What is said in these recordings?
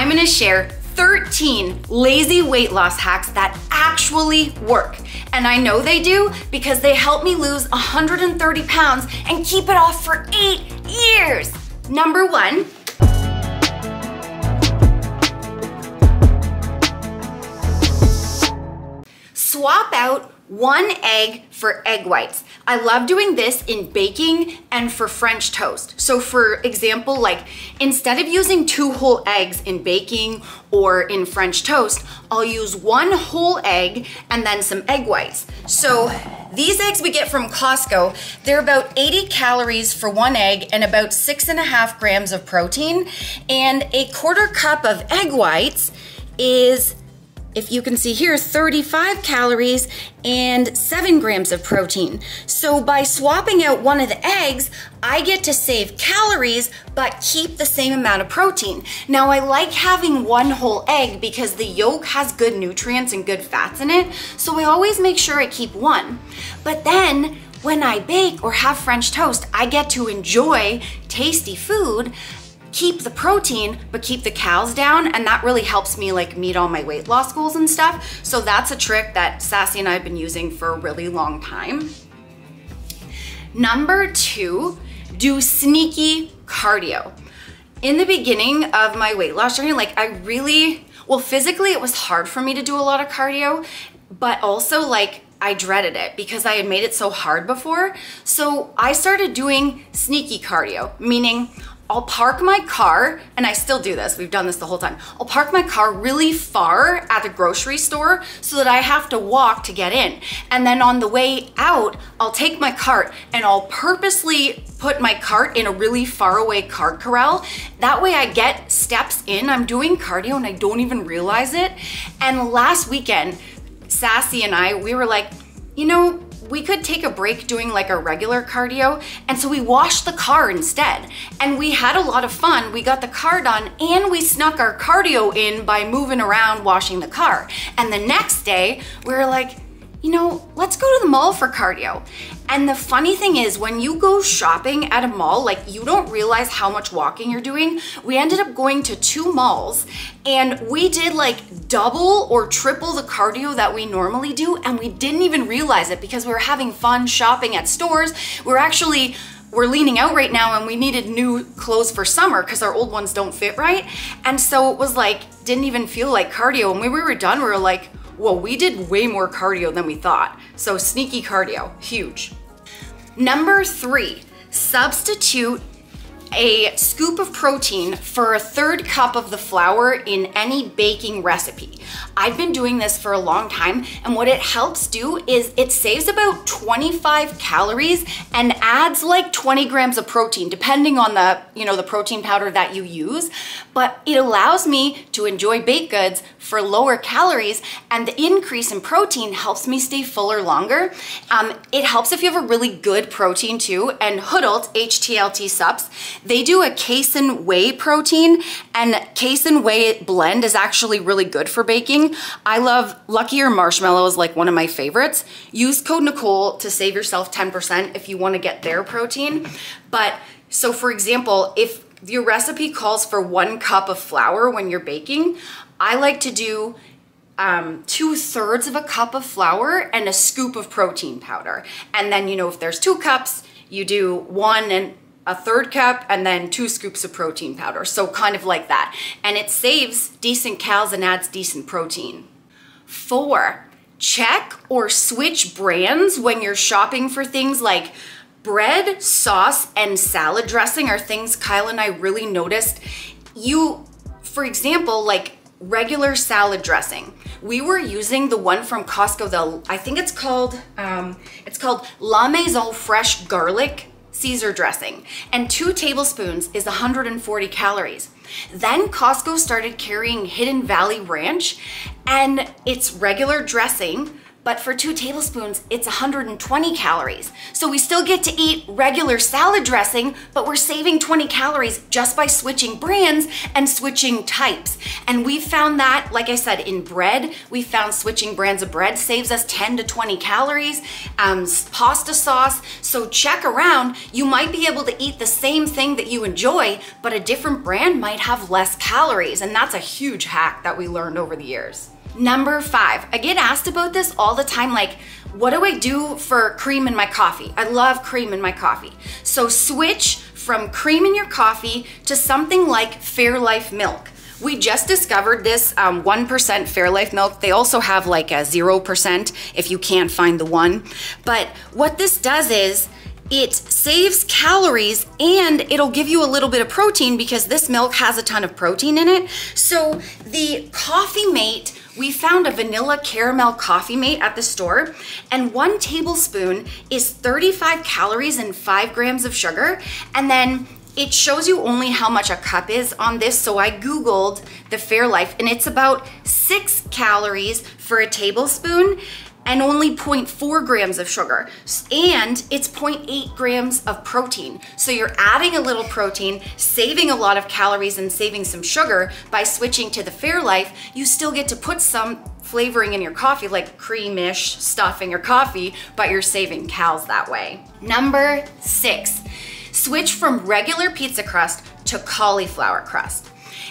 I'm gonna share 13 lazy weight loss hacks that actually work. And I know they do because they helped me lose 130 pounds and keep it off for eight years. Number one, swap out one egg for egg whites. I love doing this in baking and for French toast. So for example, like instead of using two whole eggs in baking or in French toast, I'll use one whole egg and then some egg whites. So these eggs we get from Costco, they're about 80 calories for one egg and about six and a half grams of protein. And a quarter cup of egg whites is if you can see here, 35 calories and 7 grams of protein. So by swapping out one of the eggs, I get to save calories but keep the same amount of protein. Now I like having one whole egg because the yolk has good nutrients and good fats in it, so I always make sure I keep one. But then when I bake or have French toast, I get to enjoy tasty food keep the protein, but keep the calories down. And that really helps me like meet all my weight loss goals and stuff. So that's a trick that Sassy and I have been using for a really long time. Number two, do sneaky cardio. In the beginning of my weight loss journey, like I really, well, physically it was hard for me to do a lot of cardio, but also like I dreaded it because I had made it so hard before. So I started doing sneaky cardio, meaning I'll park my car, and I still do this, we've done this the whole time. I'll park my car really far at the grocery store so that I have to walk to get in. And then on the way out, I'll take my cart and I'll purposely put my cart in a really far away cart corral. That way I get steps in. I'm doing cardio and I don't even realize it. And last weekend, Sassy and I, we were like, you know, we could take a break doing like a regular cardio. And so we washed the car instead. And we had a lot of fun. We got the car done and we snuck our cardio in by moving around washing the car. And the next day, we were like, you know, let's go to the mall for cardio. And the funny thing is, when you go shopping at a mall, like you don't realize how much walking you're doing. We ended up going to two malls and we did like double or triple the cardio that we normally do. And we didn't even realize it because we were having fun shopping at stores. We're actually we're leaning out right now and we needed new clothes for summer because our old ones don't fit right. And so it was like, didn't even feel like cardio. And when we were done, we were like, whoa, we did way more cardio than we thought. So sneaky cardio, huge. Number three, substitute a scoop of protein for a third cup of the flour in any baking recipe. I've been doing this for a long time and what it helps do is it saves about 25 calories and adds like 20 grams of protein depending on the, you know, the protein powder that you use, but it allows me to enjoy baked goods for lower calories and the increase in protein helps me stay fuller longer. Um, it helps if you have a really good protein too and Hoodlt, HTLT Supps, they do a casein whey protein and casein whey blend is actually really good for baking. I love Luckier Marshmallow is like one of my favorites. Use code Nicole to save yourself 10% if you wanna get their protein. But so for example, if your recipe calls for one cup of flour when you're baking, I like to do um, two thirds of a cup of flour and a scoop of protein powder. And then, you know, if there's two cups, you do one and a third cup and then two scoops of protein powder. So kind of like that. And it saves decent calories and adds decent protein. Four, check or switch brands when you're shopping for things like bread, sauce, and salad dressing are things Kyle and I really noticed. You, for example, like regular salad dressing. We were using the one from Costco, the I think it's called um, it's called La Maison Fresh Garlic Caesar dressing, and two tablespoons is 140 calories. Then Costco started carrying Hidden Valley Ranch, and it's regular dressing, but for two tablespoons, it's 120 calories. So we still get to eat regular salad dressing, but we're saving 20 calories just by switching brands and switching types. And we found that, like I said, in bread, we found switching brands of bread saves us 10 to 20 calories, um, pasta sauce. So check around. You might be able to eat the same thing that you enjoy, but a different brand might have less calories. And that's a huge hack that we learned over the years. Number five, I get asked about this all the time like, what do I do for cream in my coffee? I love cream in my coffee. So switch from cream in your coffee to something like Fairlife milk. We just discovered this um, 1% Fairlife milk. They also have like a 0% if you can't find the one. But what this does is it saves calories and it'll give you a little bit of protein because this milk has a ton of protein in it. So the Coffee Mate we found a vanilla caramel coffee mate at the store, and one tablespoon is 35 calories and five grams of sugar. And then it shows you only how much a cup is on this. So I Googled the Fairlife, and it's about six calories for a tablespoon and only 0.4 grams of sugar. And it's 0.8 grams of protein. So you're adding a little protein, saving a lot of calories and saving some sugar by switching to the Fairlife. You still get to put some flavoring in your coffee, like creamish stuff in your coffee, but you're saving calories that way. Number six, switch from regular pizza crust to cauliflower crust.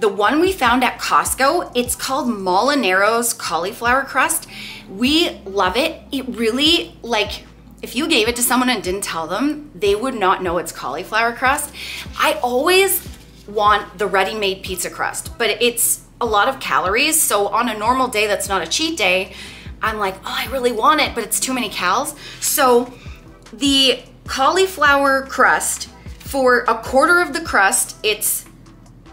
The one we found at Costco, it's called Molinaro's cauliflower crust. We love it. It really, like, if you gave it to someone and didn't tell them, they would not know it's cauliflower crust. I always want the ready-made pizza crust, but it's a lot of calories. So on a normal day that's not a cheat day, I'm like, oh, I really want it, but it's too many calories. So the cauliflower crust, for a quarter of the crust, it's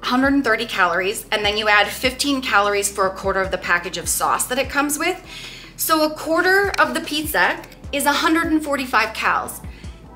130 calories, and then you add 15 calories for a quarter of the package of sauce that it comes with. So a quarter of the pizza is 145 calories.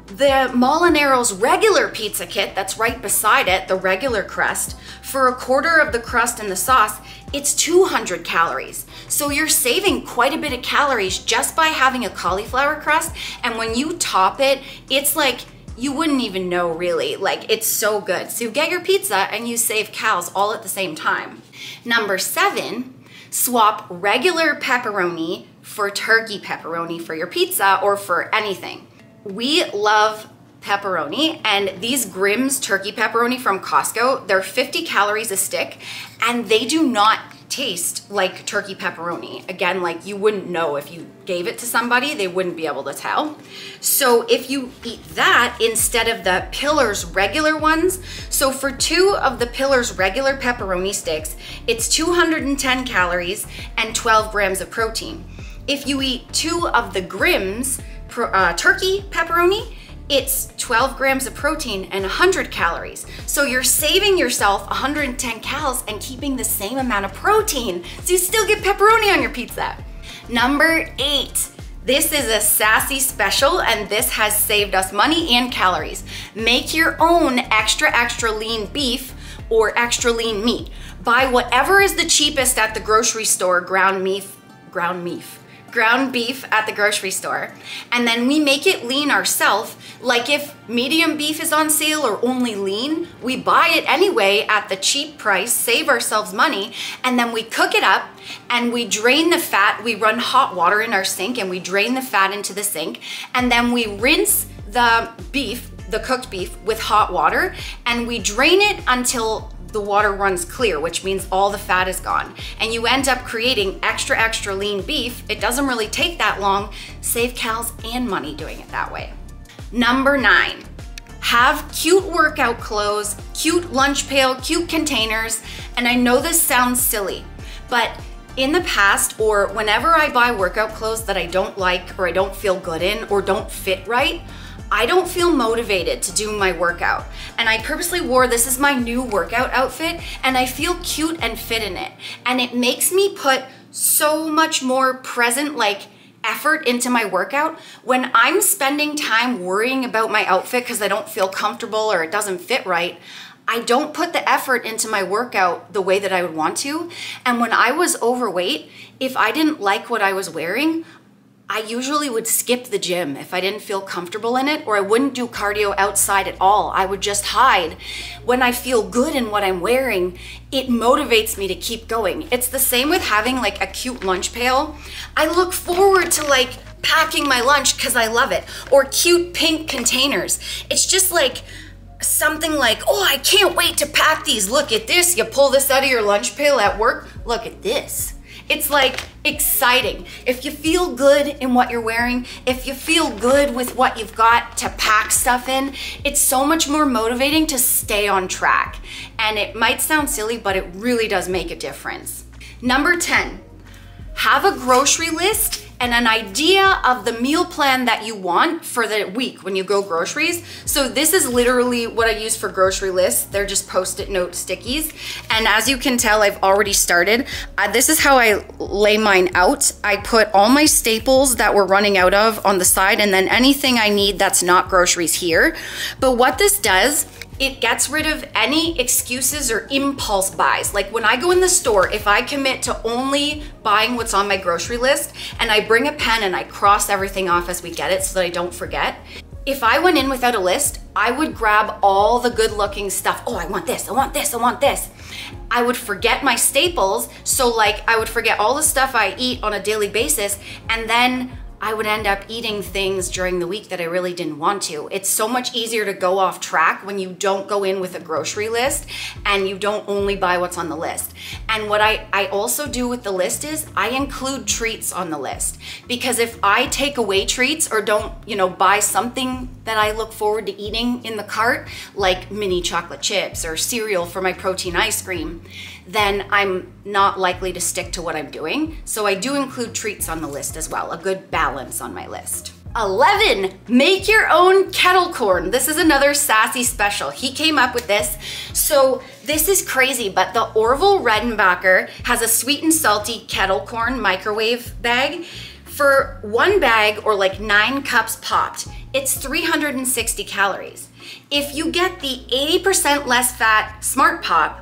The Molinaro's regular pizza kit that's right beside it, the regular crust, for a quarter of the crust and the sauce, it's 200 calories. So you're saving quite a bit of calories just by having a cauliflower crust. And when you top it, it's like you wouldn't even know really. Like it's so good. So you get your pizza and you save cows all at the same time. Number seven, swap regular pepperoni for turkey pepperoni for your pizza or for anything. We love pepperoni and these Grimm's turkey pepperoni from Costco, they're 50 calories a stick and they do not taste like turkey pepperoni. Again, like you wouldn't know if you gave it to somebody, they wouldn't be able to tell. So if you eat that instead of the Piller's regular ones, so for two of the Piller's regular pepperoni sticks, it's 210 calories and 12 grams of protein. If you eat two of the Grimm's uh, turkey pepperoni, it's 12 grams of protein and 100 calories. So you're saving yourself 110 calories and keeping the same amount of protein. So you still get pepperoni on your pizza. Number eight, this is a sassy special and this has saved us money and calories. Make your own extra, extra lean beef or extra lean meat. Buy whatever is the cheapest at the grocery store, ground beef, ground beef ground beef at the grocery store and then we make it lean ourselves like if medium beef is on sale or only lean we buy it anyway at the cheap price save ourselves money and then we cook it up and we drain the fat. We run hot water in our sink and we drain the fat into the sink and then we rinse the beef the cooked beef with hot water and we drain it until the water runs clear, which means all the fat is gone. And you end up creating extra, extra lean beef. It doesn't really take that long. Save cows and money doing it that way. Number nine, have cute workout clothes, cute lunch pail, cute containers. And I know this sounds silly, but in the past or whenever I buy workout clothes that I don't like or I don't feel good in or don't fit right, I don't feel motivated to do my workout. And I purposely wore this is my new workout outfit and I feel cute and fit in it. And it makes me put so much more present like effort into my workout when I'm spending time worrying about my outfit because I don't feel comfortable or it doesn't fit right. I don't put the effort into my workout the way that I would want to. And when I was overweight, if I didn't like what I was wearing, I usually would skip the gym if I didn't feel comfortable in it, or I wouldn't do cardio outside at all. I would just hide. When I feel good in what I'm wearing, it motivates me to keep going. It's the same with having like a cute lunch pail. I look forward to like packing my lunch because I love it, or cute pink containers. It's just like, something like, oh, I can't wait to pack these. Look at this. You pull this out of your lunch pail at work. Look at this. It's like exciting. If you feel good in what you're wearing, if you feel good with what you've got to pack stuff in, it's so much more motivating to stay on track. And it might sound silly, but it really does make a difference. Number 10, have a grocery list and an idea of the meal plan that you want for the week when you go groceries. So this is literally what I use for grocery lists. They're just post-it note stickies. And as you can tell, I've already started. Uh, this is how I lay mine out. I put all my staples that we're running out of on the side and then anything I need that's not groceries here. But what this does it gets rid of any excuses or impulse buys. Like when I go in the store, if I commit to only buying what's on my grocery list and I bring a pen and I cross everything off as we get it so that I don't forget, if I went in without a list, I would grab all the good looking stuff. Oh, I want this, I want this, I want this. I would forget my staples. So, like, I would forget all the stuff I eat on a daily basis. And then I would end up eating things during the week that I really didn't want to. It's so much easier to go off track when you don't go in with a grocery list and you don't only buy what's on the list. And what I, I also do with the list is I include treats on the list because if I take away treats or don't, you know, buy something that I look forward to eating in the cart, like mini chocolate chips or cereal for my protein ice cream, then I'm not likely to stick to what I'm doing. So I do include treats on the list as well, a good balance on my list. 11, make your own kettle corn. This is another sassy special. He came up with this. So this is crazy, but the Orville Redenbacher has a sweet and salty kettle corn microwave bag. For one bag or like nine cups popped, it's 360 calories. If you get the 80% less fat Smart Pop,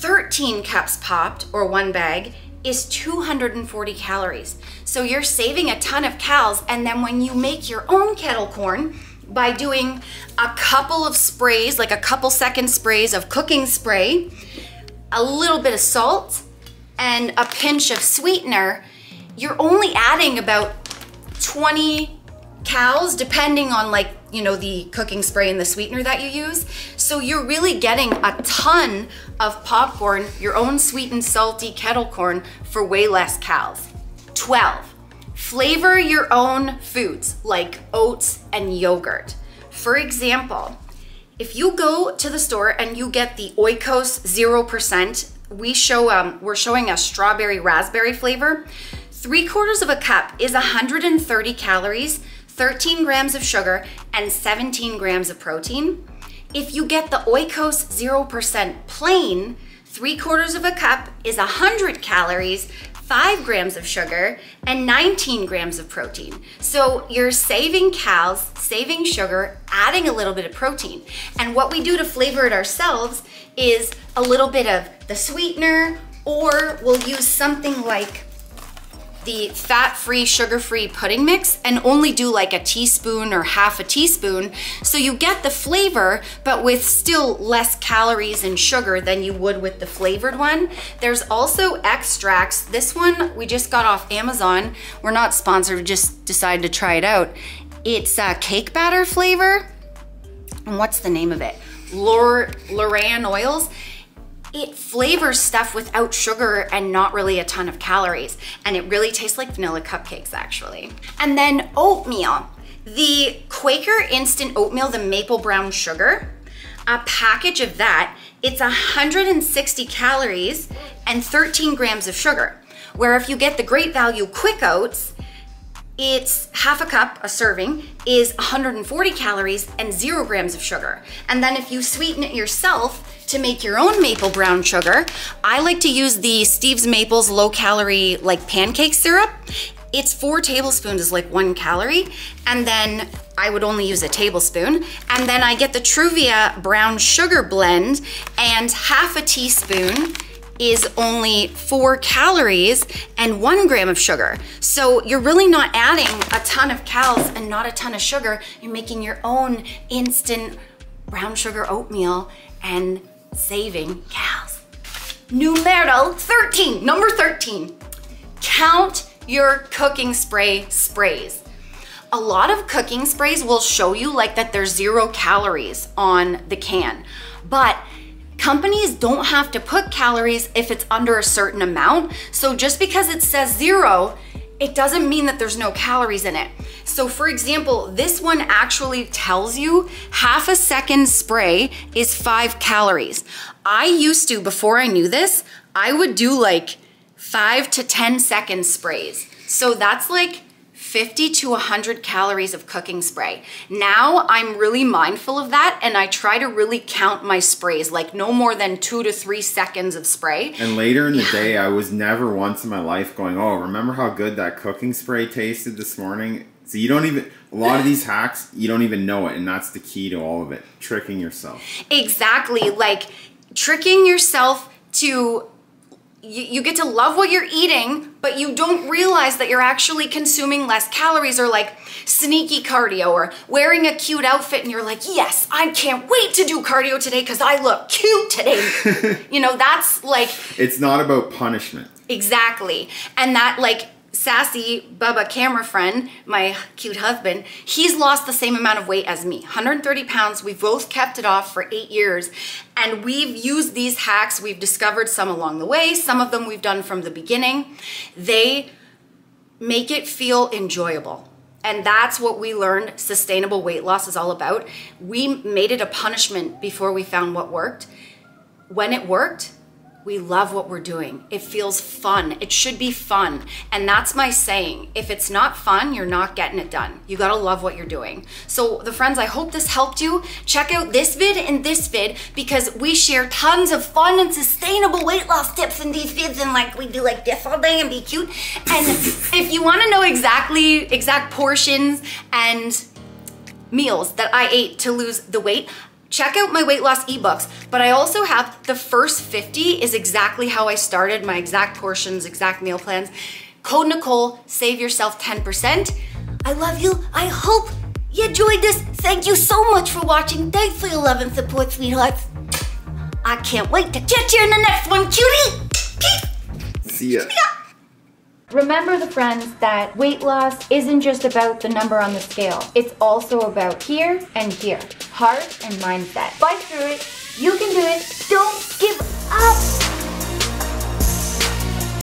13 cups popped or one bag is 240 calories. So you're saving a ton of calories. And then when you make your own kettle corn by doing a couple of sprays, like a couple second sprays of cooking spray, a little bit of salt, and a pinch of sweetener, you're only adding about 20 cals depending on like you know the cooking spray and the sweetener that you use. So you're really getting a ton of popcorn your own sweet and salty kettle corn for way less cals. 12 flavor your own foods like oats and yogurt. For example if you go to the store and you get the oikos 0% we show um, we're showing a strawberry raspberry flavor. Three quarters of a cup is 130 calories 13 grams of sugar, and 17 grams of protein. If you get the Oikos 0% plain, three quarters of a cup is 100 calories, 5 grams of sugar, and 19 grams of protein. So you're saving calories, saving sugar, adding a little bit of protein. And what we do to flavor it ourselves is a little bit of the sweetener, or we'll use something like the fat-free, sugar-free pudding mix and only do like a teaspoon or half a teaspoon. So you get the flavor, but with still less calories and sugar than you would with the flavored one. There's also extracts. This one we just got off Amazon. We're not sponsored, we just decided to try it out. It's a cake batter flavor. And what's the name of it? Lor LorAnn oils it flavors stuff without sugar and not really a ton of calories. And it really tastes like vanilla cupcakes actually. And then oatmeal. The Quaker Instant Oatmeal, the maple brown sugar, a package of that, it's 160 calories and 13 grams of sugar. Where if you get the great value quick oats, it's half a cup, a serving, is 140 calories and zero grams of sugar. And then if you sweeten it yourself, to make your own maple brown sugar, I like to use the Steve's Maples low calorie like pancake syrup. It's four tablespoons is like one calorie. And then I would only use a tablespoon. And then I get the Truvia brown sugar blend and half a teaspoon is only four calories and one gram of sugar. So you're really not adding a ton of calories and not a ton of sugar. You're making your own instant brown sugar oatmeal and saving cows. Numero 13, number 13. Count your cooking spray sprays. A lot of cooking sprays will show you like that there's zero calories on the can, but companies don't have to put calories if it's under a certain amount. So just because it says zero, it doesn't mean that there's no calories in it. So for example, this one actually tells you half a second spray is five calories. I used to, before I knew this, I would do like five to 10 second sprays. So that's like 50 to 100 calories of cooking spray. Now I'm really mindful of that and I try to really count my sprays, like no more than two to three seconds of spray. And later in the day, I was never once in my life going, oh, remember how good that cooking spray tasted this morning? So you don't even, a lot of these hacks, you don't even know it. And that's the key to all of it, tricking yourself. Exactly. Like tricking yourself to you, you, get to love what you're eating, but you don't realize that you're actually consuming less calories or like sneaky cardio or wearing a cute outfit and you're like, yes, I can't wait to do cardio today because I look cute today. you know, that's like. It's not about punishment. Exactly. And that like Sassy Bubba camera friend, my cute husband, he's lost the same amount of weight as me 130 pounds. We've both kept it off for eight years. And we've used these hacks. We've discovered some along the way, some of them we've done from the beginning. They make it feel enjoyable. And that's what we learned sustainable weight loss is all about. We made it a punishment before we found what worked. When it worked, we love what we're doing. It feels fun. It should be fun. And that's my saying. If it's not fun, you're not getting it done. You gotta love what you're doing. So, the friends, I hope this helped you. Check out this vid and this vid because we share tons of fun and sustainable weight loss tips in these vids and like we do like this all day and be cute. And if you wanna know exactly exact portions and meals that I ate to lose the weight, check out my weight loss ebooks. But I also have the first 50 is exactly how I started, my exact portions, exact meal plans. Code Nicole, save yourself 10%. I love you. I hope you enjoyed this. Thank you so much for watching. Thanks for your love and support, sweethearts. I can't wait to catch you in the next one, cutie. Peace. See ya. See ya. Remember the friends that weight loss isn't just about the number on the scale. It's also about here and here. Heart and mindset. Fight through it. You can do it. Don't give up.